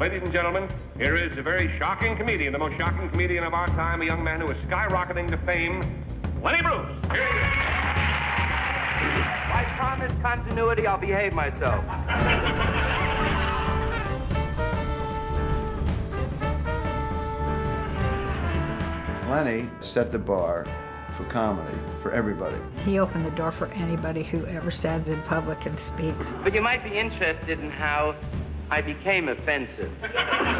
Ladies and gentlemen, here is a very shocking comedian, the most shocking comedian of our time, a young man who is skyrocketing to fame, Lenny Bruce. Here he is. I promise continuity, I'll behave myself. Lenny set the bar for comedy for everybody. He opened the door for anybody who ever stands in public and speaks. But you might be interested in how I became offensive.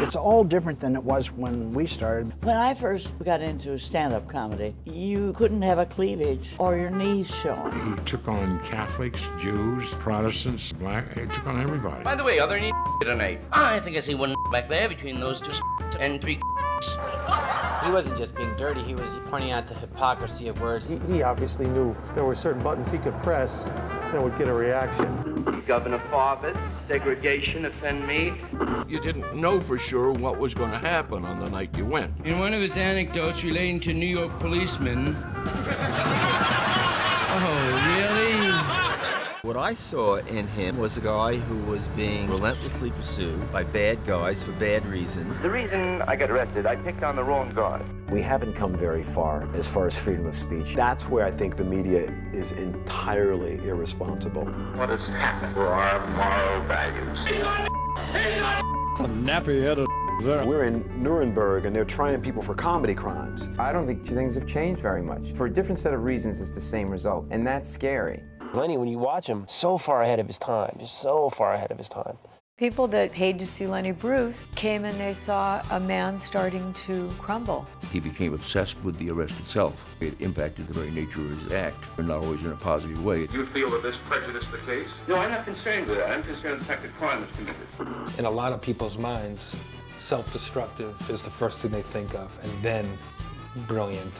It's all different than it was when we started. When I first got into stand-up comedy, you couldn't have a cleavage or your knees showing. He took on Catholics, Jews, Protestants, black. He took on everybody. By the way, are there any tonight? I think I see one back there between those two and three. He wasn't just being dirty, he was pointing out the hypocrisy of words. He, he obviously knew there were certain buttons he could press that would get a reaction. Governor Faubus, segregation offend me. You didn't know for sure what was going to happen on the night you went. In one of his anecdotes relating to New York policemen. What I saw in him was a guy who was being relentlessly pursued by bad guys for bad reasons. The reason I got arrested, I picked on the wrong guy. We haven't come very far as far as freedom of speech. That's where I think the media is entirely irresponsible. What has happened to our moral values? A nappy-headed we're in Nuremberg and they're trying people for comedy crimes. I don't think things have changed very much. For a different set of reasons, it's the same result, and that's scary. Lenny, when you watch him, so far ahead of his time, just so far ahead of his time. People that paid to see Lenny Bruce came and they saw a man starting to crumble. He became obsessed with the arrest itself. It impacted the very nature of his act, and not always in a positive way. Do you feel that this prejudiced the case? No, I'm not concerned with that. I'm concerned with the fact that crime was committed. In a lot of people's minds, self-destructive is the first thing they think of, and then brilliant,